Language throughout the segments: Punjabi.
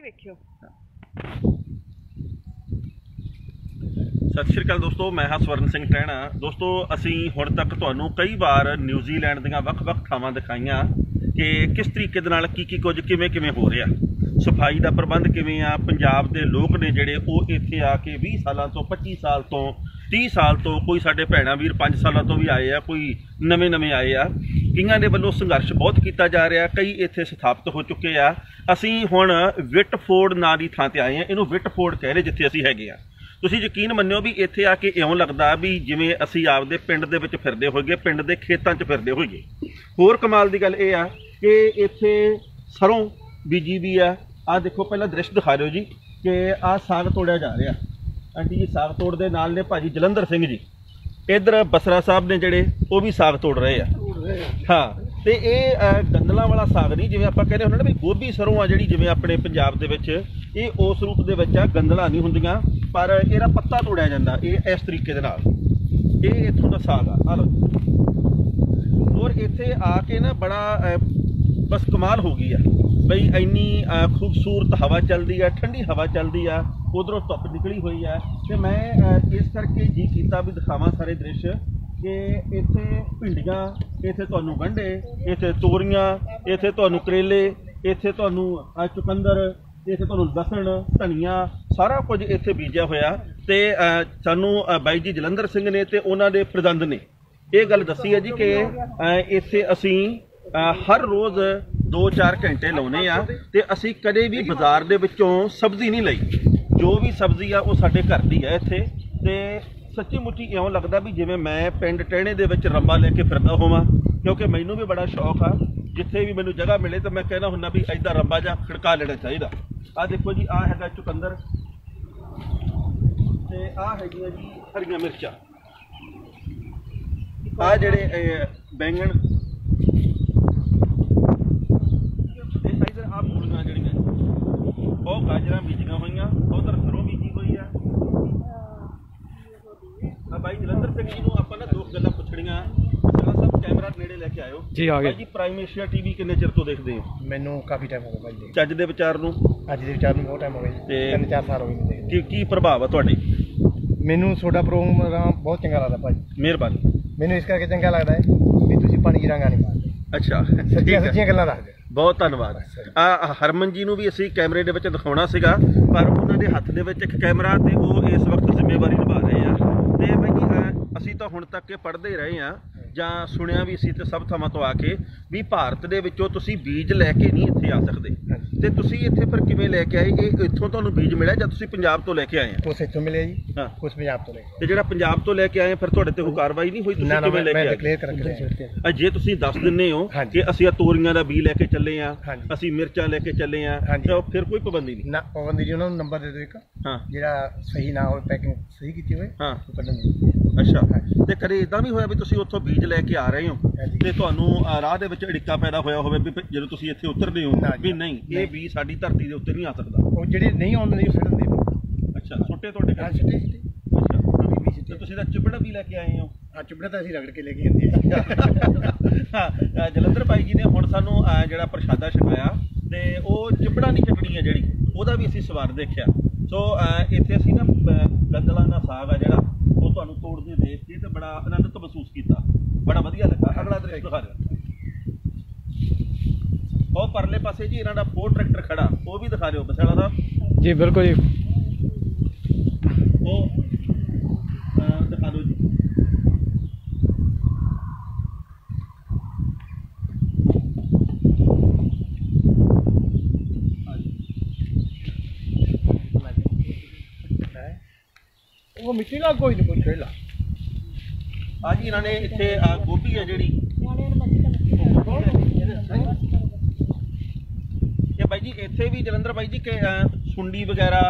ਵੇਖਿਓ। ਸਤਿ ਸ਼੍ਰੀ ਅਕਾਲ ਦੋਸਤੋ, ਮੈਂ ਹਾਂ ਸਵਰਨ ਸਿੰਘ ਟਹਿਣਾ। ਦੋਸਤੋ, ਅਸੀਂ ਹੁਣ ਤੱਕ ਤੁਹਾਨੂੰ ਕਈ ਵਾਰ ਨਿਊਜ਼ੀਲੈਂਡ ਦੀਆਂ ਵੱਖ-ਵੱਖ ਥਾਵਾਂ ਦਿਖਾਈਆਂ ਕਿ ਕਿਸ ਤਰੀਕੇ ਦੇ ਨਾਲ ਕੀ ਕੀ ਕੁਝ ਕਿਵੇਂ ਕਿਵੇਂ ਹੋ ਰਿਹਾ। ਸਫ਼ਾਈ ਦਾ ਪ੍ਰਬੰਧ ਕਿਵੇਂ ਆ, ਪੰਜਾਬ ਦੇ ਲੋਕ ਨੇ ਜਿਹੜੇ ਉਹ ਇੱਥੇ ਆ ਕੇ 20 ਸਾਲਾਂ ਤੋਂ 25 ਸਾਲ ਤੋਂ 30 ਸਾਲ ਤੋਂ ਕੋਈ ਸਾਡੇ ਭੈਣਾ ਵੀਰ 5 ਸਾਲਾਂ ਤੋਂ ਵੀ ਆਏ ਆ, ਕੋਈ ਨਵੇਂ-ਨਵੇਂ ਆਏ ਆ। ਕਈਆਂ ਦੇ ਵੱਲੋਂ ਸੰਘਰਸ਼ ਬਹੁਤ ਕੀਤਾ ਜਾ ਰਿਹਾ, ਕਈ ਇੱਥੇ ਸਥਾਪਿਤ ਹੋ ਚੁੱਕੇ ਆ। ਅਸੀਂ ਹੁਣ ਵਿਟਫੋਰਡ ਨਾਂ ਦੀ ਥਾਂ ਤੇ ਆਏ ਆ ਇਹਨੂੰ ਵਿਟਫੋਰਡ ਕਹਿ ਰਹੇ ਜਿੱਥੇ ਅਸੀਂ ਹੈਗੇ ਆ। ਤੁਸੀਂ ਯਕੀਨ ਮੰਨਿਓ ਵੀ ਇੱਥੇ ਆ ਕੇ ਇਉਂ ਲੱਗਦਾ ਵੀ ਜਿਵੇਂ ਅਸੀਂ ਆਪਦੇ ਪਿੰਡ ਦੇ ਵਿੱਚ ਫਿਰਦੇ ਹੋਈਏ, ਪਿੰਡ ਦੇ ਖੇਤਾਂ 'ਚ ਫਿਰਦੇ ਹੋਈਏ। ਹੋਰ ਕਮਾਲ ਦੀ ਗੱਲ ਇਹ ਆ ਕਿ ਇੱਥੇ ਸਰੋਂ ਬੀਜੀ ਵੀ ਆ। ਆ ਦੇਖੋ, ਪਹਿਲਾਂ ਦ੍ਰਿਸ਼ ਦਿਖਾ ਦਿਓ ਜੀ ਕਿ ਆ ਸਾਗ ਤੋੜਿਆ ਜਾ ਰਿਹਾ। ਆਂਟੀ ਜੀ, ਸਾਗ ਤੋੜ ਦੇ ਨਾਲ ਨੇ ਭਾਜੀ ਜਲੰਧਰ ਸਿੰਘ ਜੀ। ਇਧਰ ਬਸਰਾ ਸਾਹਿਬ ਨੇ ਜਿਹੜੇ, ਉਹ ਵੀ ਸਾਗ ਤੋੜ ਰਹੇ ਆ। ਹਾਂ ਤੇ ਇਹ ਅ, ਗੰਦਲਾਂ ਵਾਲਾ ਸਾਗ ਨਹੀਂ ਜਿਵੇਂ ਆਪਾਂ ਕਹਿੰਦੇ ਹੁੰਦੇ ਨਾ ਵੀ ਗੋਭੀ ਸਰੋਂ ਆ ਜਿਹੜੀ ਜਿਵੇਂ ਆਪਣੇ ਪੰਜਾਬ ਦੇ ਵਿੱਚ ਇਹ ਉਸ ਰੂਪ ਦੇ ਵਿੱਚ ਆ ਗੰਦਲਾਂ ਨਹੀਂ ਹੁੰਦੀਆਂ ਪਰ ਇਹਦਾ ਪੱਤਾ ਤੋੜਿਆ ਜਾਂਦਾ ਇਹ ਇਸ ਤਰੀਕੇ ਦੇ ਨਾਲ। ਇਹ ਇੱਥੋਂ ਦਾ ਸਾਗ ਆ ਆ ਲਓ ਔਰ ਇੱਥੇ ਆ ਕੇ ਨਾ ਬੜਾ ਅ, ਬਸ ਕਮਾਲ ਹੋ ਗਈ ਆ। ਬਈ ਇੰਨੀ ਅ, ਖੂਬਸੂਰਤ ਹਵਾ ਚੱਲਦੀ ਆ ਠੰਡੀ ਹਵਾ ਚੱਲਦੀ ਆ ਉਧਰੋਂ ਧੁੱਪ ਨਿਕਲੀ ਹੋਈ ਆ ਤੇ ਮੈਂ ਇਸ ਕਰਕੇ ਜੀ ਕੀਤਾ ਵੀ ਦਿਖਾਵਾਂ ਸਾਰੇ ਦ੍ਰਿਸ਼। ਕਿ ਇੱਥੇ ਭਿੰਡੀਆਂ, ਇੱਥੇ ਤੁਹਾਨੂੰ ਗੰਢੇ, ਇੱਥੇ ਤੋਰੀਆਂ, ਇੱਥੇ ਤੁਹਾਨੂੰ ਕਰੇਲੇ, ਇੱਥੇ ਤੁਹਾਨੂੰ ਚੁਕੰਦਰ, ਇੱਥੇ ਤੁਹਾਨੂੰ ਲਸਣ, ਧਨੀਆ, ਸਾਰਾ ਕੁਝ ਇੱਥੇ ਬੀਜਿਆ ਹੋਇਆ ਤੇ ਸਾਨੂੰ ਬਾਈ ਜੀ ਜਲੰਧਰ ਸਿੰਘ ਨੇ ਤੇ ਉਹਨਾਂ ਦੇ ਪ੍ਰਬੰਧ ਨੇ। ਇਹ ਗੱਲ ਦੱਸੀ ਹੈ ਜੀ ਕਿ ਇੱਥੇ ਅਸੀਂ ਹਰ ਰੋਜ਼ 2-4 ਘੰਟੇ ਲਾਉਨੇ ਆ ਤੇ ਅਸੀਂ ਕਦੇ ਵੀ ਬਾਜ਼ਾਰ ਦੇ ਵਿੱਚੋਂ ਸਬਜ਼ੀ ਨਹੀਂ ਲਈ। ਜੋ ਵੀ ਸਬਜ਼ੀ ਆ ਉਹ ਸਾਡੇ ਘਰ ਦੀ ਹੈ ਇੱਥੇ ਤੇ ਸੱਚੀ ਮੁੱਚੀ ਇਉਂ ਲੱਗਦਾ ਵੀ ਜਿਵੇਂ ਮੈਂ ਪਿੰਡ ਟਹਿਣੇ ਦੇ ਵਿੱਚ ਰੰਬਾ ਲੈ ਕੇ ਫਿਰਦਾ ਹੋਵਾਂ ਕਿਉਂਕਿ ਮੈਨੂੰ ਵੀ ਬੜਾ ਸ਼ੌਕ ਆ। ਜਿੱਥੇ ਵੀ ਮੈਨੂੰ ਜਗ੍ਹਾ ਮਿਲੇ ਤਾਂ ਮੈਂ ਕਹਿੰਦਾ ਹੁੰਦਾ ਵੀ ਐਦਾਂ ਰੰਬਾ ਜਾਂ ਖੜਕਾ ਲੈਣਾ ਚਾਹੀਦਾ। ਆ ਦੇਖੋ ਜੀ ਆ ਹੈਗਾ ਚੁਕੰਦਰ ਤੇ ਆ ਹੈਗੀਆਂ ਜੀ ਹਰੀਆਂ ਮਿਰਚਾਂ। ਆ ਜਿਹੜੇ ਅਹ, ਬੈਂਗਣ ਤੇ ਇਧਰ ਆ ਮੂਲੀਆਂ ਜਿਹੜੀਆਂ ਉਹ ਗਾਜਰਾਂ ਬੀਜੀਆਂ ਹੋਈਆਂ ਉਧਰ ਸਰੋਂ ਬੀਜੀ ਹੋਈ ਆ ਆ ਬਾਈ ਜਲੰਧਰ ਸਿੰਘ ਜੀ ਨੂੰ ਆਪਾਂ ਨਾ ਦੋ ਕੁ ਗੱਲਾਂ ਪੁੱਛਣੀਆਂ ਪਹਿਲਾਂ ਸਭ ਕੈਮਰਾ ਨੇੜੇ ਲੈ ਕੇ ਆਇਓ। ਜੀ, ਆ ਗਏ। ਜੀ ਪ੍ਰਾਈਮ ਏਸ਼ੀਆ ਟੀਵੀ ਕਿੰਨੇ ਚਿਰ ਤੋਂ ਦੇਖਦੇ ਹੋ? ਮੈਨੂੰ ਕਾਫੀ ਟਾਈਮ ਹੋ ਗਿਆ ਭਾਈ ਜੀ। ਚੱਜ ਦੇ ਵਿਚਾਰ ਨੂੰ? ਅੱਜ ਦੇ ਵਿਚਾਰ ਨੂੰ ਬਹੁਤ ਟਾਈਮ ਹੋ ਗਿਆ ਜੀ। ਤੇ- ਤਿੰਨ ਚਾਰ ਸਾਲ ਹੋ ਗਏ ਮੈਨੂੰ ਦੇਖਦੇ ਕੀ ਕੀ ਪ੍ਰਭਾਵ ਆ ਤੁਹਾਡੇ? ਮੈਨੂੰ ਤੁਹਾਡਾ ਪ੍ਰੋਗਰਾਮ ਬਹੁਤ ਚੰਗਾ ਲੱਗਦਾ ਭਾਈ। ਮਿਹਰਬਾਨੀ। ਮੈਨੂੰ ਇਸ ਕਰਕੇ ਚੰਗਾ ਲੱਗਦਾ ਹੈ ਵੀ ਤੁਸੀਂ ਪਾਣੀ ਰੰਗਾ ਨਹੀਂ ਮਾਰਦੇ। ਅੱਛਾ ਸੱਚੀਆਂ ਠੀਕ ਹੈ। ਸੱਚੀਆਂ ਗੱਲਾਂ ਦੱਸਦੇ ਬਹੁਤ ਧੰਨਵਾਦ। ਆ ਹਰਮਨ ਜੀ ਨੂੰ ਵੀ ਅਸੀਂ ਕੈਮਰੇ ਦੇ ਵਿੱਚ ਦਿਖਾਉਣਾ ਸੀਗਾ ਪਰ ਉਹਨਾਂ ਦੇ ਹੱਥ ਦੇ ਵਿੱਚ ਇੱਕ ਕੈਮਰਾ ਤੇ ਉਹ ਇਸ ਵਕਤ ਜ਼ਿੰਮੇਵਾਰੀ ਨਿਭਾ ਰਹੇ ਆ। ਤੇ ਬਾਈ ਜੀ ਅਸੀਂ ਤਾਂ ਹੁਣ ਤੱਕ ਇਹ ਪੜ੍ਹਦੇ ਰਹੇ ਆ। ਜਾਂ ਸੁਣਿਆ ਵੀ ਸੀ ਤੇ ਸਭ ਥਾਵਾਂ ਤੋਂ ਆ ਕੇ ਵੀ ਭਾਰਤ ਦੇ ਵਿੱਚੋਂ ਤੁਸੀਂ ਬੀਜ ਲੈ ਕੇ ਨਹੀਂ ਇੱਥੇ ਆ ਸਕਦੇ। ਤੇ ਤੁਸੀਂ ਇੱਥੇ ਫਿਰ ਕਿਵੇਂ ਲੈ ਕੇ ਆਏ ਇਹ ਇੱਥੋਂ ਤੁਹਾਨੂੰ ਬੀਜ ਮਿਲਿਆ ਜਾਂ ਤੁਸੀਂ ਪੰਜਾਬ ਤੋਂ ਲੈ ਕੇ ਆਏ ਆ ਕੁਛ ਇੱਥੋਂ ਮਿਲਿਆ ਜੀ ਹਾਂ ਕੁਛ ਪੰਜਾਬ ਤੋਂ ਲੈ ਕੇ ਤੇ ਜਿਹੜਾ ਪੰਜਾਬ ਤੋਂ ਲੈ ਕੇ ਆਏ ਆ, ਫਿਰ ਤੁਹਾਡੇ ਤੇ ਕੋਈ ਕਾਰਵਾਈ ਨਹੀਂ ਹੋਈ ਤੁਸੀਂ ਨਾ ਨਾ ਕਿਵੇਂ ਮੈਂ ਲੈ ਕੇ ਆਏ ਡਿਕਲੇਅਰ ਕਰਕੇ ਲਿਆ ਅ, ਜੇ ਤੁਸੀਂ ਦੱਸ ਦਿੰਨੇ ਹੋ ਹਾਂਜੀ। ਕਿ ਅਸੀਂ ਆ ਤੋਰੀਆਂ ਦਾ ਬੀ ਲੈ ਕੇ ਚੱਲੇ ਆ ਹਾਂਜੀ। ਅਸੀਂ ਮਿਰਚਾਂ ਲੈ ਕੇ ਚੱਲੇ ਆ ਹਾਂਜੀ। ਤਾਂ ਫਿਰ ਕੋਈ ਪਾਬੰਦੀ ਨਹੀਂ ਨਾ ਪਾਬੰਦੀ ਜੀ ਉਹਨਾਂ ਨੂੰ ਨੰਬਰ ਦੇ ਦਿਓ ਇੱਕ ਹਾਂ ਜਿਹੜਾ ਸਹੀ ਨਾ ਹੋਵੇ ਪੈਕਿੰਗ ਸਹੀ ਕੀਤੀ ਹੋਵੇ ਹਾਂ ਉਹ ਕੱਢਣ ਅੱਛਾ ਹਾਂਜੀ। ਤੇ ਕਦੇ ਇਦਾਂ ਵੀ ਹੋਇਆ ਵੀ ਤੁਸੀਂ ਉੱਥੋਂ ਬੀਜ ਲੈ ਕੇ ਆ ਰਹੇ ਹੋ ਹਾਂਜੀ। ਤੇ ਤੁਹਾਨੂੰ ਅ, ਰਾਹ ਦੇ ਵਿੱਚ ਅੜਿੱਕਾ ਪੈਦਾ ਹੋਇਆ ਹੋਵੇ ਵੀ ਜਦੋਂ ਤੁਸੀਂ ਇੱਥੇ ਉਤਰਦੇ ਹੋ ਨਾ ਜੀ। ਵੀ ਨਹੀਂ ਇਹ ਬੀ ਸਾਡੀ ਧਰਤੀ ਦੇ ਉੱਤੇ ਨਹੀਂ ਆ ਸਕਦਾ। ਉਹ ਜਿਹੜੇ ਨਹੀਂ ਆਉਂਦੇ ਨੇ ਉਹ ਛੱਡਣ ਦੇ ਅੱਛਾ ਛੋਟੇ ਤੁਹਾਡੇ ਘਰ। ਛੱਡੇ ਅੱਛਾ। ਵੀ ਵੀ ਛੱਡੇ ਤੁਸੀਂ ਤਾਂ ਚਿਬੜਾ ਵੀ ਲੈ ਕੇ ਆਏ ਹੋ। ਆ ਚੁਬੜਾ ਤਾਂ ਅਸੀਂ ਰਗੜ ਕੇ ਲੈ ਕੇ ਜਾਂਦੇ ਆ ਜਲੰਧਰ ਭਾਈ ਜੀ ਨੇ ਹੁਣ ਸਾਨੂੰ ਜਿਹੜਾ ਪ੍ਰਸ਼ਾਦਾ ਛਕਾਇਆ ਤੇ ਉਹ ਚਿਬੜਾ ਨਹੀਂ ਚਟਣੀ ਹੈ ਜਿਹੜੀ ਉਹਦਾ ਵੀ ਅਸੀਂ ਸਵਾਦ ਦੇਖਿਆ। ਸੋ ਇੱਥੇ ਅਸੀਂ ਨਾ ਗੰਦਲਾਂ ਦਾ ਸਾਗ ਆ ਜਿਹੜਾ ਉਹ ਤੁਹਾਨੂੰ ਤੋੜਦੇ ਦੇਖ ਕੇ ਤੇ ਬੜਾ ਆਨੰਦਿਤ ਮਹਿਸੂਸ ਕੀਤਾ। ਬੜਾ ਵਧੀਆ ਲੱਗਾ। ਅਗਲਾ ਦ੍ਰਿਸ਼ ਦਿਖਾ ਦਿਓ। ਉਹ ਪਰਲੇ ਪਾਸੇ ਜੀ ਇਹਨਾਂ ਦਾ ਫੋਰ ਟਰੈਕਟਰ ਖੜਾ। ਉਹ ਵੀ ਦਿਖਾ ਦਿਓ ਬਸਾਲਾ ਸਾਹਿਬ। ਜੀ ਬਿਲਕੁਲ ਜੀ। ਉਹ ਅ, ਦਿਖਾ ਦਿਓ ਜੀ। ਉਹ ਮਿੱਟੀ ਨਾਲ ਕੋਈ ਨਹੀਂ ਕੋਈ ਖੇਲਾ ਆ ਜੀ ਇਹਨਾਂ ਨੇ ਇੱਥੇ ਗੋਭੀ ਹੈ ਜਿਹੜੀ। ਬਾਈ ਜੀ ਇੱਥੇ ਵੀ ਜਲੰਧਰ ਬਾਈ ਜੀ ਕਿ ਸੁੰਡੀ ਵਗੈਰਾ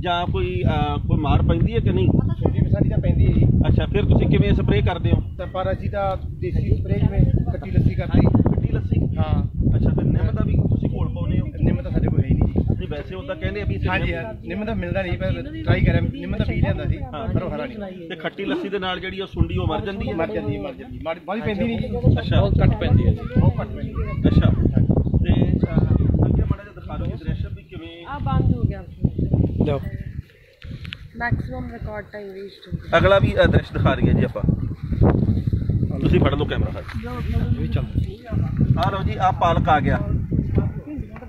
ਜਾਂ ਕੋਈ ਕੋਈ ਮਾਰ ਪੈਂਦੀ ਹੈ ਕਿ ਨਹੀਂ? ਛੋਟੀ ਮਸਾਲੀ ਤਾਂ ਪੈਂਦੀ ਹੈ ਜੀ। ਅੱਛਾ ਫਿਰ ਤੁਸੀਂ ਕਿਵੇਂ ਸਪਰੇਅ ਕਰਦੇ ਹੋ? ਤਾਂ ਪਰ ਅਸੀਂ ਤਾਂ ਦੇਸੀ ਸਪਰੇਅ ਜਿਵੇਂ ਖੱਟੀ ਲੱਸੀ ਕਰਦੀ ਖੱਟੀ ਲੱਸੀ? ਹਾਂ। ਅੱਛਾ ਫਿਰ ਨਿੰਮ ਦਾ ਵੀ ਤੁਸੀਂ ਘੋਲ ਪਾਉਨੇ ਹੋ? ਨਿੰਮ ਤਾਂ ਸਾਡੇ ਕੋਲ ਹੈ ਹੀ ਨਹੀਂ ਜੀ। ਨਹੀਂ ਵੈਸੇ ਉਹ ਤਾਂ ਕਹਿੰਦੇ ਆ ਵੀ ਹਾਂਜੀ ਨਿੰਮ- ਹਾਂ ਤਾਂ ਮਿਲਦਾ ਨਹੀਂ ਪਰ ਟਰਾਈ ਕਰਿਆ ਨਿੰਮ ਤਾਂ ਪੀ ਲਿਆਂਦਾ ਸੀ ਹਾਂ। ਪਰ ਉਹ ਹਰਾ ਨਹੀਂ। ਤੇ ਖੱਟੀ ਲੱਸੀ ਦੇ ਨਾਲ ਜਿਹੜੀ ਉਹ ਸੁੰਡੀ ਉਹ ਮਰ ਜਾਂਦੀ ਹੈ? ਮਰ ਜਾਂਦੀ ਮਰ ਜਾਂਦੀ ਮਾੜੀ ਬਾਹਲੀ ਪੈਂਦੀ ਨਹੀਂ ਜੀ। ਅੱਛਾ। ਘੱਟ ਪੈਂਦੀ ਹੈ ਜੀ। ਬਹੁਤ ਘੱਟ ਪੈਂਦੀ ਹੈ। ਅੱਛਾ ਤੇ ਅ, ਅੱਗੇ ਮਾੜਾ ਜਿਹਾ ਦਿਖਾ ਦਿਓ ਦ੍ਰਿਸ਼ ਵੀ ਕਿਵੇਂ ਆ ਬੰਦ ਹੋ ਗਿਆ ਲਓ ਮੈਕਸਿਮਮ ਰਿਕਾਰਡ ਟਾਈਮ ਰੀਚਡ ਅਗਲਾ ਵੀ ਅ, ਦਿਖਾ ਰਹੀ ਹੈ ਜੀ ਆਪਾਂ। ਤੁਸੀਂ ਫੜ ਲਓ ਕੈਮਰਾ ਸਾਡਾ ਵੀ ਚੱਲ ਆ ਲਓ ਜੀ ਆ ਪਾਲਕ ਆ ਗਿਆ।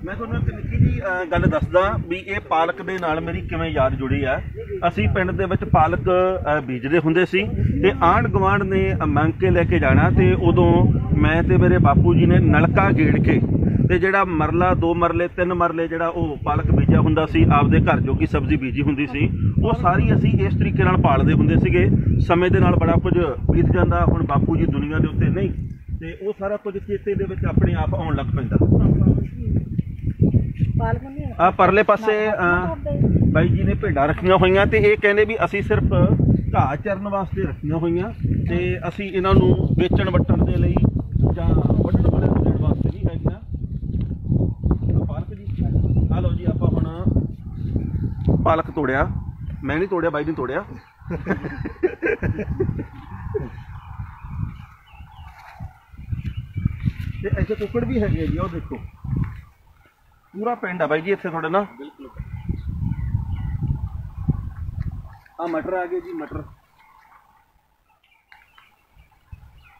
ਮੈਂ ਤੁਹਾਨੂੰ ਇੱਕ ਨਿੱਕੀ ਜੀ ਗੱਲ ਦੱਸਦਾ ਵੀ ਇਹ ਪਾਲਕ ਦੇ ਨਾਲ ਮੇਰੀ ਕਿਵੇਂ ਯਾਦ ਜੁੜੀ ਆ। ਅਸੀਂ ਪਿੰਡ ਦੇ ਵਿੱਚ ਪਾਲਕ ਬੀਜਦੇ ਹੁੰਦੇ ਸੀ ਤੇ ਆਂਢ ਗੁਆਂਢ ਨੇ ਮੰਗ ਕੇ ਲੈ ਕੇ ਜਾਣਾ ਤੇ ਉਦੋਂ ਮੈਂ ਤੇ ਮੇਰੇ ਬਾਪੂ ਜੀ ਨੇ ਨਲਕਾ ਗੇੜ ਕੇ ਤੇ ਜਿਹੜਾ ਮਰਲਾ ਦੋ ਮਰਲੇ ਤਿੰਨ ਮਰਲੇ ਜਿਹੜਾ ਉਹ ਪਾਲਕ ਬੀਜਿਆ ਹੁੰਦਾ ਸੀ ਆਪਦੇ ਘਰ ਜੋਗੀ ਸਬਜ਼ੀ ਬੀਜੀ ਹੁੰਦੀ ਸੀ ਉਹ ਸਾਰੀ ਅਸੀਂ ਇਸ ਤਰੀਕੇ ਨਾਲ ਪਾਲਦੇ ਹੁੰਦੇ ਸੀਗੇ। ਸਮੇਂ ਦੇ ਨਾਲ ਬੜਾ ਕੁਝ ਬੀਤ ਜਾਂਦਾ ਹੁਣ ਬਾਪੂ ਜੀ ਦੁਨੀਆ ਦੇ ਉੱਤੇ ਨਹੀਂ। ਤੇ ਉਹ ਸਾਰਾ ਕੁਝ ਚੇਤੇ ਦੇ ਵਿੱਚ ਆਪਣੇ ਆਪ ਆਉਣ ਲੱਗ ਪੈਂਦਾ। ਆ ਪਰਲੇ ਪਾਸੇ ਬਾਈ ਜੀ ਨੇ ਭੇਡਾਂ ਰੱਖੀਆਂ ਹੋਈਆਂ ਤੇ ਇਹ ਕਹਿੰਦੇ ਵੀ ਅਸੀਂ ਸਿਰਫ ਘਾਹ ਚਰਨ ਵਾਸਤੇ ਰੱਖੀਆਂ ਹੋਈਆਂ ਤੇ ਅਸੀਂ ਇਹਨਾਂ ਨੂੰ ਵੇਚਣ ਵਟਣ ਦੇ ਲਈ ਜਾਂ ਵੱਢਣ ਵਾਲਿਆਂ ਨੂੰ ਦੇਣ ਵਾਸਤੇ ਨਹੀਂ ਹੈਗੀਆਂ ਆਹ ਪਾਲਕ ਜੀ ਆ ਲਓ ਜੀ ਆਪਾਂ ਹੁਣ ਪਾਲਕ ਤੋੜਿਆ। ਮੈਂ ਨਹੀਂ ਤੋੜਿਆ ਬਾਈ ਨੇ ਤੋੜਿਆ। ਤੇ ਇੱਥੇ ਕੁੱਕੜ ਵੀ ਹੈਗੇ ਜੀ ਉਹ ਦੇਖੋ। ਪੂਰਾ ਪਿੰਡ ਆ ਬਾਈ ਜੀ ਇੱਥੇ ਤੁਹਾਡੇ ਨਾਲ। ਬਿਲਕੁਲ। ਆ ਮਟਰ ਆ ਗਏ ਜੀ ਮਟਰ।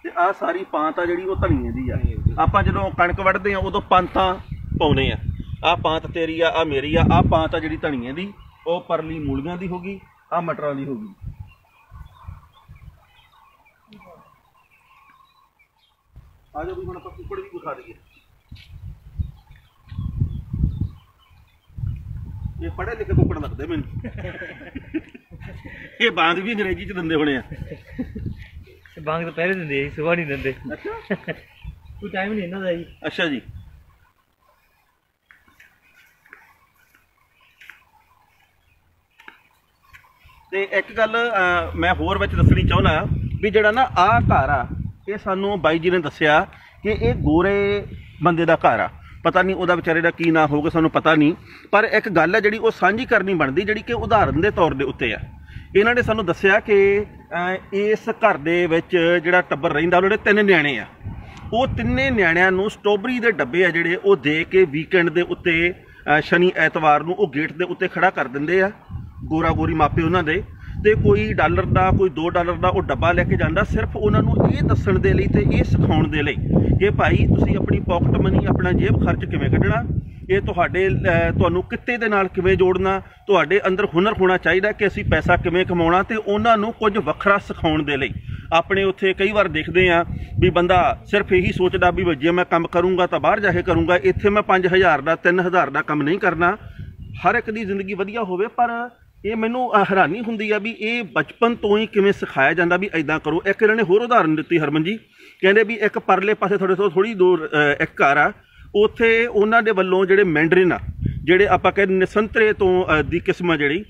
ਤੇ ਆ ਸਾਰੀ ਪਾਂਤ ਆ ਜਿਹੜੀ ਉਹ ਧਨੀਏ ਦੀ ਆ। ਆਪਾਂ ਜਦੋਂ ਕਣਕ ਵੱਢਦੇ ਆ ਉਦੋਂ ਪਾਂਤਾਂ ਪਾਉਨੇ ਆ। ਆ ਪਾਂਤ ਤੇਰੀ ਆ ਆ ਮੇਰੀ ਆ ਆ ਪਾਂਤ ਆ ਜਿਹੜੀ ਧਨੀਏ ਦੀ। ਉਹ ਪਰਲੀ ਮੂਲੀਆਂ ਦੀ ਹੋਗੀ ਆ ਮਟਰਾਂ ਦੀ ਹੋਗੀ ਆ ਜਾਓ ਵੀ ਹੁਣ ਆਪਾਂ ਕੁੱਕੜ ਵੀ ਵਿਖਾ ਦਈਏ। ਇਹ ਪੜ੍ਹੇ ਲਿਖੇ ਕੁੱਕੜ ਲੱਗਦੇ ਮੈਨੂੰ। ਇਹ ਬਾਂਗ ਵੀ ਅੰਗਰੇਜ਼ੀ ਚ ਦਿੰਦੇ ਹੋਣੇ ਆ। ਬਾਂਗ ਤਾਂ ਪਹਿਲੇ ਦਿੰਦੇ ਸੀ ਸਵੇਰ ਨਹੀਂ ਦਿੰਦੇ। ਅੱਛਾ। ਕੋਈ ਟਾਈਮ ਨਹੀਂ ਇਹਨਾਂ ਦਾ ਜੀ। ਅੱਛਾ ਜੀ। ਤੇ ਇੱਕ ਗੱਲ ਮੈਂ ਹੋਰ ਵਿੱਚ ਦੱਸਣੀ ਚਾਹੁੰਦਾ ਵੀ ਜਿਹੜਾ ਨਾ ਆਹ ਘਰ ਆ, ਇਹ ਸਾਨੂੰ ਬਾਈ ਜੀ ਨੇ ਦੱਸਿਆ ਕਿ ਇਹ ਗੋਰੇ ਬੰਦੇ ਦਾ ਘਰ ਆ। ਪਤਾ ਨਹੀਂ ਉਹਦਾ ਵਿਚਾਰੇ ਦਾ ਕੀ ਨਾਂ ਹੋਊਗਾ, ਸਾਨੂੰ ਪਤਾ ਨਹੀਂ। ਪਰ ਇੱਕ ਗੱਲ ਹੈ ਜਿਹੜੀ ਉਹ ਸਾਂਝੀ ਕਰਨੀ ਬਣਦੀ, ਜਿਹੜੀ ਕਿ ਉਦਾਹਰਨ ਦੇ ਤੌਰ ਦੇ ਉੱਤੇ ਆ। ਇਹਨਾਂ ਨੇ ਸਾਨੂੰ ਦੱਸਿਆ ਕਿ ਇਸ ਘਰ ਦੇ ਵਿੱਚ ਜਿਹੜਾ ਟੱਬਰ ਰਹਿੰਦਾ, ਉਹਦੇ ਤਿੰਨ ਨਿਆਣੇ ਆ। ਉਹ ਤਿੰਨੇ ਨਿਆਣਿਆਂ ਨੂੰ ਸਟ੍ਰਾਬੇਰੀ ਦੇ ਡੱਬੇ ਆ ਜਿਹੜੇ ਉਹ ਦੇ ਕੇ ਵੀਕਐਂਡ ਦੇ ਉੱਤੇ ਸ਼ਨੀ ਐਤਵਾਰ ਨੂੰ ਉਹ ਗੇਟ ਦੇ ਉੱਤੇ ਖੜਾ ਕਰ ਦਿੰਦੇ ਆ। ਗੋਰਾ ਗੋਰੀ ਮਾਪੇ ਉਹਨਾਂ ਦੇ ਤੇ ਕੋਈ ਡਾਲਰ ਦਾ, ਕੋਈ 2 ਡਾਲਰ ਦਾ ਉਹ ਡੱਬਾ ਲੈ ਕੇ ਜਾਂਦਾ। ਸਿਰਫ ਉਹਨਾਂ ਨੂੰ ਇਹ ਦੱਸਣ ਦੇ ਲਈ ਤੇ ਇਹ ਸਿਖਾਉਣ ਦੇ ਲਈ ਕਿ ਭਾਈ ਤੁਸੀਂ ਆਪਣੀ ਪਾਕਟ ਮਨੀ ਆਪਣਾ ਜੇਬ ਖਰਚ ਕਿਵੇਂ ਕੱਢਣਾ, ਇਹ ਤੁਹਾਡੇ ਤੁਹਾਨੂੰ ਕਿੱਤੇ ਦੇ ਨਾਲ ਕਿਵੇਂ ਜੋੜਨਾ, ਤੁਹਾਡੇ ਅੰਦਰ ਹੁਨਰ ਹੋਣਾ ਚਾਹੀਦਾ ਕਿ ਅਸੀਂ ਪੈਸਾ ਕਿਵੇਂ ਕਮਾਉਣਾ ਤੇ ਉਹਨਾਂ ਨੂੰ ਕੁਝ ਵੱਖਰਾ ਸਿਖਾਉਣ ਦੇ ਲਈ। ਆਪਣੇ ਉੱਥੇ ਕਈ ਵਾਰ ਦੇਖਦੇ ਆ ਵੀ ਬੰਦਾ ਸਿਰਫ ਇਹੀ ਸੋਚਦਾ ਵੀ ਜੇ ਮੈਂ ਕੰਮ ਕਰੂੰਗਾ ਤਾਂ ਬਾਹਰ ਜਾ ਕੇ ਕਰੂੰਗਾ, ਇੱਥੇ ਮੈਂ 5000 ਦਾ 3000 ਦਾ ਕੰਮ ਨਹੀਂ ਕਰਨਾ। ਹਰ ਇੱਕ ਦੀ ਜ਼ਿੰਦਗੀ ਵਧੀਆ ਹੋਵੇ ਪਰ ਇਹ ਮੈਨੂੰ ਹੈਰਾਨੀ ਹੁੰਦੀ ਆ ਵੀ ਇਹ ਬਚਪਨ ਤੋਂ ਹੀ ਕਿਵੇਂ ਸਿਖਾਇਆ ਜਾਂਦਾ ਵੀ ਐਦਾਂ ਕਰੋ। ਇੱਕ ਇਹਨਾਂ ਨੇ ਹੋਰ ਉਦਾਹਰਨ ਦਿੱਤੀ, ਹਰਮਨ ਜੀ। ਕਹਿੰਦੇ ਵੀ ਇੱਕ ਪਰਲੇ ਪਾਸੇ ਤੁਹਾਡੇ ਤੋਂ ਥੋੜੀ ਦੂਰ ਇੱਕ ਘਰ ਆ। ਉੱਥੇ ਉਹਨਾਂ ਦੇ ਵੱਲੋਂ ਜਿਹੜੇ ਮੈਂਡਰਿਨ ਆ, ਜਿਹੜੇ ਆਪਾਂ ਕਹਿੰਦੇ ਨੇ ਸੰਤਰੇ ਤੋਂ ਦੀ ਕਿਸਮ ਆ ਜਿਹੜੀ,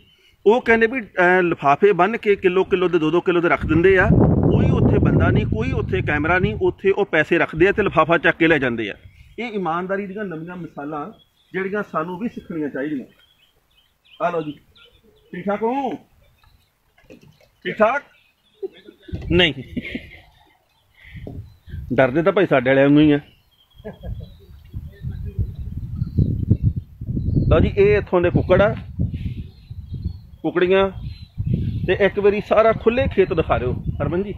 ਉਹ ਕਹਿੰਦੇ ਵੀ ਲਿਫਾਫੇ ਬੰਨ ਕੇ ਕਿਲੋ ਕਿਲੋ ਦੇ 2-2 ਕਿਲੋ ਦੇ ਰੱਖ ਦਿੰਦੇ ਆ। ਕੋਈ ਉੱਥੇ ਬੰਦਾ ਨਹੀਂ, ਕੋਈ ਉੱਥੇ ਕੈਮਰਾ ਨਹੀਂ, ਉੱਥੇ ਉਹ ਪੈਸੇ ਰੱਖਦੇ ਆ ਤੇ ਲਿਫਾਫਾ ਚੱਕ ਕੇ ਲੈ ਜਾਂਦੇ ਆ। ਇਹ ਇਮਾਨਦਾਰੀ ਦੀਆਂ ਨਵੀਆਂ ਮਿਸਾਲਾਂ ਜਿਹੜੀਆਂ ਸਾਨੂੰ ਵੀ ਸਿੱਖਣੀਆਂ ਚਾਹੀਦੀਆਂ। ਆ ਲਓ ਜੀ। ਠੀਕ ਠਾਕ ਹੋ? ਠੀਕ ਠਾਕ ਨਹੀਂ। ਡਰਦੇ ਤਾਂ ਭਾਈ ਸਾਡੇ ਵਾਲਿਆਂ ਨੂੰ ਹੀ ਆ। ਲਓ ਜੀ, ਇਹ ਇੱਥੋਂ ਦੇ ਕੁੱਕੜ ਆ। ਕੁਕੜੀਆਂ। ਤੇ ਇੱਕ ਵਾਰੀ ਸਾਰਾ ਖੁੱਲੇ ਖੇਤ ਦਿਖਾ ਦਿਓ, ਹਰਮਨ ਜੀ।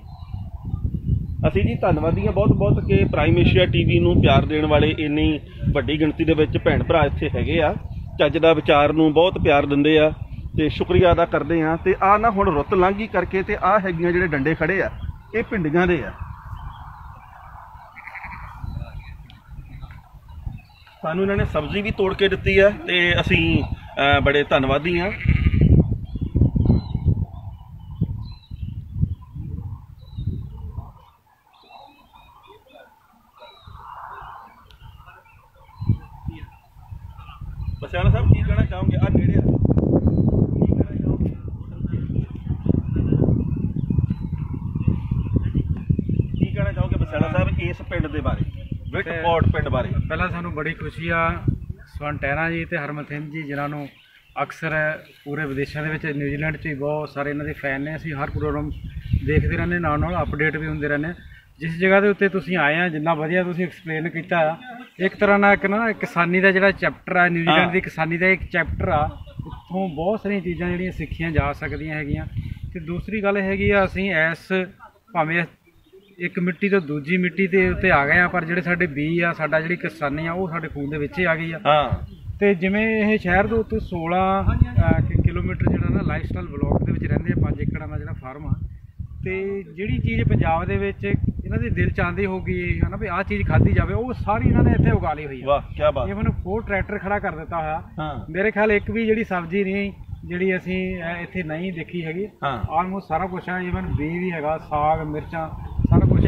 ਅਸੀਂ ਜੀ ਧੰਨਵਾਦੀ ਹਾਂ ਬਹੁਤ ਬਹੁਤ ਕਿ ਪ੍ਰਾਈਮ ਏਸ਼ੀਆ ਟੀਵੀ ਨੂੰ ਪਿਆਰ ਦੇਣ ਵਾਲੇ ਇੰਨੀ ਵੱਡੀ ਗਿਣਤੀ ਦੇ ਵਿੱਚ ਭੈਣ ਭਰਾ ਇੱਥੇ ਹੈਗੇ ਆ। ਚੱਜ ਦਾ ਵਿਚਾਰ ਨੂੰ ਬਹੁਤ ਪਿਆਰ ਦਿੰਦੇ ਆ। ਤੇ ਸ਼ੁਕਰੀਆ ਅਦਾ ਕਰਦੇ ਆ ਤੇ ਆ ਨਾ ਹੁਣ ਰੁੱਤ ਲੰਘੀ ਕਰਕੇ ਤੇ ਆ ਹੈਗੀਆਂ ਜਿਹੜੇ ਡੰਡੇ ਖੜੇ ਆ, ਇਹ ਪਿੰਡੀਆਂ ਦੇ ਆ। ਸਾਨੂੰ ਇਹਨਾਂ ਨੇ ਸਬਜ਼ੀ ਵੀ ਤੋੜ ਕੇ ਦਿੱਤੀ ਆ ਤੇ ਅਸੀਂ ਬੜੇ ਧੰਨਵਾਦੀ ਆ ਬਸਿਆਣਾ ਸਾਹਿਬ, ਕੀ ਕਹਿਣਾ ਚਾਹੋਗੇ ਆ ਨੇੜੇ ਆ ਕੀ ਕਹਿਣਾ ਚਾਹੋਗੇ ਕੀ ਕਹਿਣਾ ਚਾਹੋਗੇ ਬਸਿਆਣਾ ਸਾਹਿਬ ਇਸ ਪਿੰਡ ਦੇ ਬਾਰੇ ਵਿਟਪੋਰਟ ਪਿੰਡ ਬਾਰੇ। ਪਹਿਲਾਂ ਸਾਨੂੰ ਬੜੀ ਖੁਸ਼ੀ ਆ ਸਵਨ ਟਹਿਰਾ ਜੀ ਤੇ ਹਰਮਨ ਸਿੰਘ ਜੀ ਜਿਨ੍ਹਾਂ ਨੂੰ ਅਕਸਰ ਪੂਰੇ ਵਿਦੇਸ਼ਾਂ ਦੇ ਵਿੱਚ ਨਿਊਜ਼ੀਲੈਂਡ 'ਚ ਵੀ ਬਹੁਤ ਸਾਰੇ ਇਹਨਾਂ ਦੇ ਫੈਨ ਨੇ। ਅਸੀਂ ਹਰ ਪ੍ਰੋਗਰਾਮ ਦੇਖਦੇ ਰਹਿੰਦੇ ਨਾਲ ਨਾਲ ਅਪਡੇਟ ਵੀ ਹੁੰਦੇ ਰਹਿੰਦੇ। ਜਿਸ ਜਗ੍ਹਾ ਦੇ ਉੱਤੇ ਤੁਸੀਂ ਆਏ ਆ ਜਿੰਨਾ ਵਧੀਆ ਤੁਸੀਂ ਐਕਸਪਲੇਨ ਕੀਤਾ ਇੱਕ ਤਰ੍ਹਾਂ ਨਾਲ ਇੱਕ ਨਾ ਕਿਸਾਨੀ ਦਾ ਜਿਹੜਾ ਚੈਪਟਰ ਆ। ਨਿਊਜ਼ੀਲੈਂਡ ਦੀ ਕਿਸਾਨੀ ਦਾ ਇੱਕ ਚੈਪਟਰ ਆ ਉੱਥੋਂ ਬਹੁਤ ਸਾਰੀਆਂ ਚੀਜ਼ਾਂ ਜਿਹੜੀਆਂ ਸਿੱਖੀਆਂ ਜਾ ਸਕਦੀਆਂ ਹੈਗੀਆਂ। ਤੇ ਦੂਸਰੀ ਗੱਲ ਹੈਗੀ ਆ ਅਸੀਂ ਐਸ ਭਾਵੇਂ ਇੱਕ ਮਿੱਟੀ ਤੋਂ ਦੂਜੀ ਮਿੱਟੀ ਤੇ ਉੱਤੇ ਆ ਗਏ ਆ ਪਰ ਜਿਹੜੇ ਸਾਡੇ ਬੀ ਆ ਸਾਡਾ ਜਿਹੜੀ ਕਿਸਾਨੀ ਆ ਉਹ ਸਾਡੇ ਖੂਨ ਦੇ ਵਿੱਚ ਹੀ ਆ ਗਈ ਆ। ਹਾਂ। ਤੇ ਜਿਵੇਂ ਇਹ ਸ਼ਹਿਰ ਦੇ ਉੱਤੇ 16 ਅਹ, ਕਿ- ਕਿਲੋਮੀਟਰ ਜਿਹੜਾ ਨਾ ਲਾਈਫਸਟਾਈਲ ਬਲਾਕ ਦੇ ਵਿੱਚ ਰਹਿੰਦੇ ਆ 5 ਏਕੜਾਂ ਦਾ ਜਿਹੜਾ ਫਾਰਮ ਆ। ਤੇ ਜਿਹੜੀ ਚੀਜ਼ ਪੰਜਾਬ ਦੇ ਵਿੱਚ ਇਹਨਾਂ ਦੇ ਦਿਲ ਚ ਆਂਦੀ ਹੋਊਗੀ ਹਨਾ ਵੀ ਆਹ ਚੀਜ਼ ਖਾਧੀ ਜਾਵੇ ਉਹ ਸਾਰੀ ਇਹਨਾਂ ਨੇ ਇੱਥੇ ਉਗਾ ਲਈ ਹੋਈ ਆ। ਵਾਹ ਕੀ ਬਾਤ। ਇਵਨ ਫੋਰ ਟਰੈਕਟਰ ਖੜਾ ਕਰ ਦਿੱਤਾ ਹੋਇਆ। ਮੇਰੇ ਖਿਆਲ ਇੱਕ ਵੀ ਜਿਹੜੀ ਸਬਜ਼ੀ ਨਹੀਂ ਜਿਹੜੀ ਅਸੀਂ ਇੱਥੇ ਨਹੀਂ ਦੇਖੀ ਹੈਗੀ। ਆਲਮੋਸਟ ਸਾਰਾ ਕੁਝ ਹੈ ਇਵਨ ਬੀ ਵੀ ਹੈਗਾ ਸਾਗ ਮਿਰਚਾਂ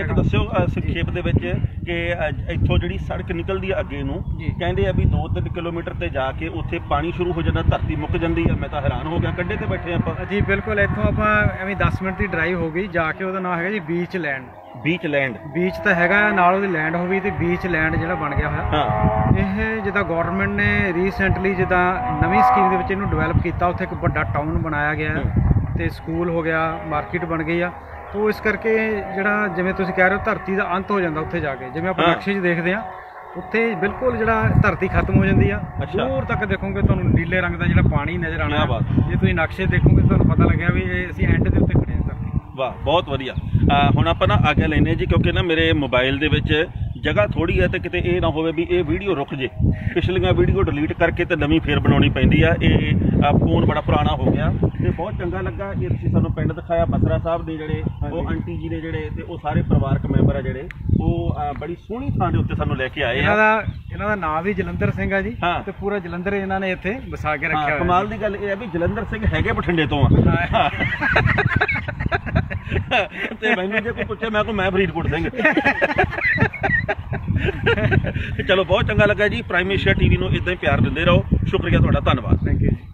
ਇੱਕ ਦੱਸਿਓ ਅ, ਸੰਖੇਪ ਦੇ ਵਿੱਚ ਕਿ ਅ, ਇੱਥੋਂ ਜਿਹੜੀ ਸੜਕ ਨਿਕਲਦੀ ਆ ਅੱਗੇ ਨੂੰ ਜੀ। ਕਹਿੰਦੇ ਆ ਵੀ 2-3 ਕਿਲੋਮੀਟਰ ਤੇ ਜਾ ਕੇ ਉੱਥੇ ਪਾਣੀ ਸ਼ੁਰੂ ਹੋ ਜਾਂਦਾ ਧਰਤੀ ਮੁੱਕ ਜਾਂਦੀ ਆ। ਮੈਂ ਤਾਂ ਹੈਰਾਨ ਹੋ ਗਿਆ ਕੰਢੇ ਤੇ ਬੈਠੇ ਆਪਾਂ। ਜੀ ਬਿਲਕੁਲ ਇੱਥੋਂ ਆਪਾਂ ਐਵੇਂ 10 ਮਿੰਟ ਦੀ ਡਰਾਈਵ ਹੋ ਗਈ ਜਾ ਕੇ ਉਹਦਾ ਨਾਮ ਹੈਗਾ ਜੀ beach land beach land beach ਤਾਂ ਹੈਗਾ ਨਾਲ ਉਹਦੀ ਲੈਂਡ ਹੋ ਗਈ ਤੇ ਬੀਚ ਲੈਂਡ ਜਿਹੜਾ ਬਣ ਗਿਆ ਹੋਇਆ। ਹਾਂ। ਇਹ ਜਿੱਦਾਂ ਗਵਰਨਮੈਂਟ ਨੇ ਰੀਸੈਂਟਲੀ ਜਿੱਦਾਂ ਨਵੀਂ ਸਕੀਮ ਦੇ ਵਿੱਚ ਇਹਨੂੰ ਡਿਵੈਲਪ ਕੀਤਾ ਉੱਥੇ ਇੱਕ ਵੱਡਾ ਟਾਊਨ ਬਣਾਇਆ ਗਿਆ। ਹੈ। ਤੇ ਸਕੂਲ ਹੋ ਗਿਆ ਮਾਰਕੀਟ ਬਣ ਗਈ ਆ। ਤੋ ਇਸ ਕਰਕੇ ਜਿਹੜਾ ਜਿਵੇਂ ਤੁਸੀਂ ਕਹਿ ਰਹੇ ਹੋ ਧਰਤੀ ਦਾ ਅੰਤ ਹੋ ਜਾਂਦਾ ਉੱਥੇ ਜਾ ਕੇ ਜਿਵੇਂ ਆਪਾਂ। ਨਕਸ਼ੇ 'ਚ ਦੇਖਦੇ ਆ ਉੱਥੇ ਬਿਲਕੁਲ ਜਿਹੜਾ ਧਰਤੀ ਖਤਮ ਹੋ ਜਾਂਦੀ ਆ। ਦੂਰ ਤੱਕ ਦੇਖੋਗੇ ਤੁਹਾਨੂੰ ਨੀਲੇ ਰੰਗ ਦਾ ਜਿਹੜਾ ਪਾਣੀ ਨਜ਼ਰ ਬਾਤ। ਜੇ ਤੁਸੀਂ ਨਕਸ਼ੇ ਦੇਖੋਗੇ ਤੁਹਾਨੂੰ ਪਤਾ ਲੱਗਿਆ ਵੀ ਇਹ ਅਸੀਂ ਐਂਡ ਦੇ ਉੱਤੇ ਖੜੇ ਹਾਂ ਧਰਤੀ ਵਾਹ ਬਹੁਤ ਵਧੀਆ ਹੁਣ ਆਪਾਂ ਨਾ ਆਗਿਆ ਲੈਨੇ ਜੀ ਕਿਉਂਕਿ ਨਾ ਮੇਰੇ ਮੋਬਾਈਲ ਦੇ ਵਿੱਚ ਜਗ੍ਹਾ ਥੋੜੀ ਹੈ ਤੇ ਕਿਤੇ ਇਹ ਨਾ ਹੋਵੇ ਵੀ ਇਹ ਵੀਡੀਓ ਰੁਕ ਜੇ। ਪਿਛਲੀਆਂ ਵੀਡੀਓ ਡਿਲੀਟ ਕਰਕੇ ਤੇ ਨਵੀਂ ਫੇਰ ਬਣਾਉਣੀ ਪੈਂਦੀ ਆ। ਇਹ ਫੋਨ ਬੜਾ ਪੁਰਾਣਾ ਹੋ ਗਿਆ। ਤੇ ਬਹੁਤ ਚੰਗਾ ਲੱਗਾ। ਇਹ ਤੁਸੀਂ ਸਾਨੂੰ ਪਿੰਡ ਦਿਖਾਇਆ ਬਸਰਾ ਸਾਹਿਬ ਦੇ ਜਿਹੜੇ ਉਹ ਆਂਟੀ ਜੀ ਨੇ ਜਿਹੜੇ ਤੇ ਉਹ ਸਾਰੇ ਪਰਿਵਾਰਕ ਮੈਂਬਰ ਆ ਜਿਹੜੇ ਉਹ ਬੜੀ ਸੋਹਣੀ ਥਾਂ ਦੇ ਉੱਤੇ ਸਾਨੂੰ ਲੈ ਕੇ ਆਏ ਇਹਨਾਂ ਆ ਦਾ ਇਹਨਾਂ ਦਾ ਨਾਮ ਵੀ ਜਲੰਧਰ ਸਿੰਘ ਆ ਜੀ। ਤੇ ਪੂਰਾ ਜਲੰਧਰ ਇਹਨਾਂ ਨੇ ਇੱਥੇ ਵਸਾ ਕੇ ਰੱਖਿਆ ਹੋਇਆ ਕਮਾਲ ਦੀ ਗੱਲ ਇਹ ਹੈ ਵੀ ਜਲੰਧਰ ਸਿੰਘ ਹੈਗੇ ਬਠਿੰਡੇ ਤੋਂ ਆ। ਤੇ ਮੈਨੂੰ ਜੇ ਕੋਈ ਪੁੱਛੇ, ਮੈਂ ਕੋ ਮੈਂ ਫਰੀਦਕੋਟ ਸਿੰਘ ਚਲੋ, ਬਹੁਤ ਚੰਗਾ ਲੱਗਾ ਜੀ। ਪ੍ਰਾਈਮ ਏਸ਼ੀਆ ਟੀਵੀ ਨੂੰ ਇਦਾਂ ਹੀ ਪਿਆਰ ਦਿੰਦੇ ਰਹੋ। ਸ਼ੁਕਰੀਆ ਤੁਹਾਡਾ, ਧੰਨਵਾਦ। ਥੈਂਕ ਯੂ ਜੀ।